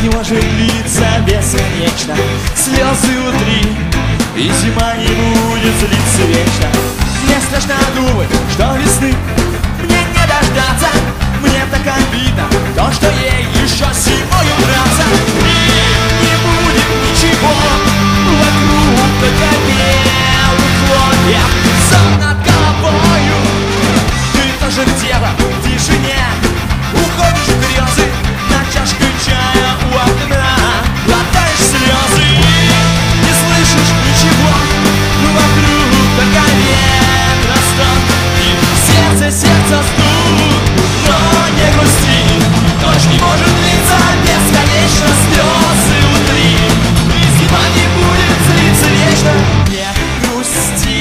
с него шевелится бесконечно. Слезы утри, и зима не будет злиться вечно. Мне страшно думать, что весны мне не дождаться. Мне так обидно, то, что ей еще сильно заснут Но не грусти, ночь не может длиться Бесконечно слез утри зима не будет злиться вечно Не грусти,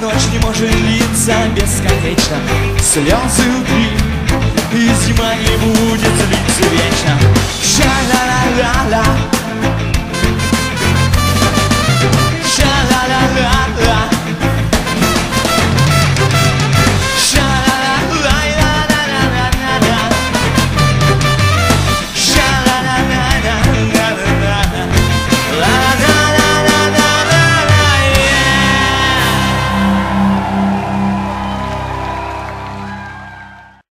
ночь не может длиться Бесконечно слезы утри И зима не будет злиться